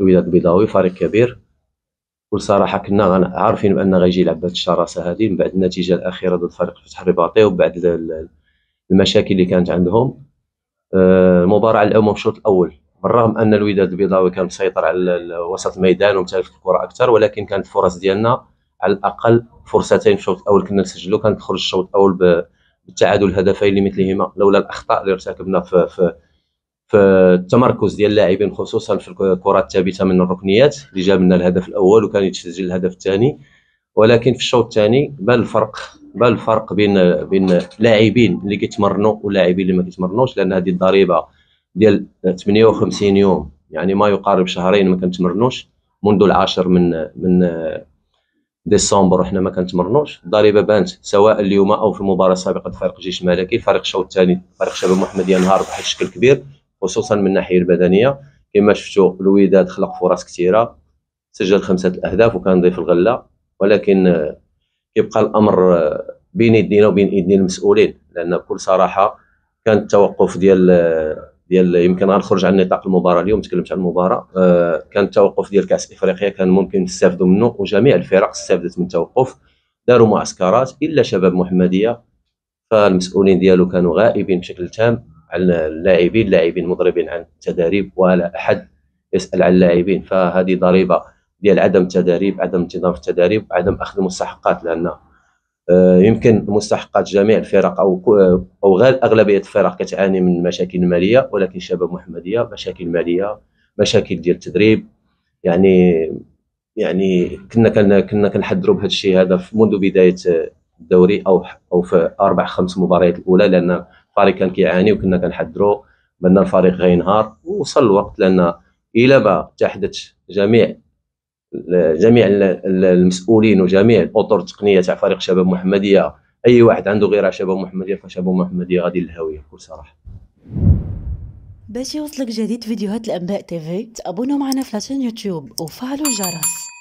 الوداد البيضاوي فريق كبير. بكل صراحة كنا عارفين بأن غيجي يلعب بهذه الشراسة هذه من بعد النتيجة الأخيرة ضد فريق فتح الرباطي وبعد المشاكل اللي كانت عندهم. آه، المباراة على العموم الشوط الأول. بالرغم أن الوداد البيضاوي كان مسيطر على وسط الميدان ومتالف الكرة أكثر ولكن كانت الفرص ديالنا على الأقل فرصتين في الشوط الأول كنا نسجلوا. كانت تخرج الشوط الأول بالتعادل الهدفين لمثلهما لولا الأخطاء اللي ارتكبنا في في في التمركز ديال اللاعبين خصوصا في الكرات الثابتة من الركنيات اللي جاب لنا الهدف الأول وكان يتسجل الهدف الثاني. ولكن في الشوط الثاني بان الفرق بان الفرق بين بين لاعبين اللي كيتمرنوا ولاعبين اللي ما كيتمرنوش لأن هذه الضريبة ديال 58 يوم يعني ما يقارب شهرين ما كنتمرنوش منذ العاشر من من ديسمبر وحنا ما كنتمرنوش. الضريبة بانت سواء اليوم أو في المباراة السابقة فريق الجيش الملكي فريق الشوط الثاني فريق شباب محمديه نهار بواحد الشكل كبير. خصوصا من الناحية البدنية. كما شفتوا الوداد خلق فرص كثيرة سجل خمسة الأهداف وكان ضيف الغلة. ولكن كيبقى الأمر بين يدينا وبين ايدين المسؤولين لأن بكل صراحة كان التوقف ديال ديال يمكن غنخرج عن نطاق المباراة اليوم تكلمت عن المباراة. آه كان التوقف ديال كأس إفريقيا كان ممكن نستافدوا منه وجميع الفرق استفادت من التوقف. داروا معسكرات إلا شباب محمدية فالمسؤولين ديالو كانوا غائبين بشكل تام. على اللاعبين اللاعبين مضربين عن التدريب ولا أحد يسأل عن اللاعبين. فهذه ضريبة ديال عدم التدريب عدم انتظام التدريب عدم أخذ المستحقات لأن آه، يمكن مستحقات جميع الفرق أو أو غير أغلبية الفرق كتعاني من مشاكل مالية ولكن شباب محمدية مشاكل مالية مشاكل ديال التدريب. يعني يعني كنا كنا كنا كنحضروا بهذا الشيء هذا منذ بداية الدوري أو أو في أربع خمس مباريات الأولى لأن الفريق كان كيعاني وكنا كنحضروا بان الفريق غينهار ووصل الوقت لأن إلى ما اتحدت جميع جميع المسؤولين وجميع الأطر التقنية تاع فريق شباب محمدية أي واحد عنده غير شباب محمدية فشباب محمدية غادي للهاويه بكل صراحة. باش يوصلك جديد فيديوهات الأنباء تيفي تابونيو معنا في la chaîne يوتيوب وفعلوا الجرس.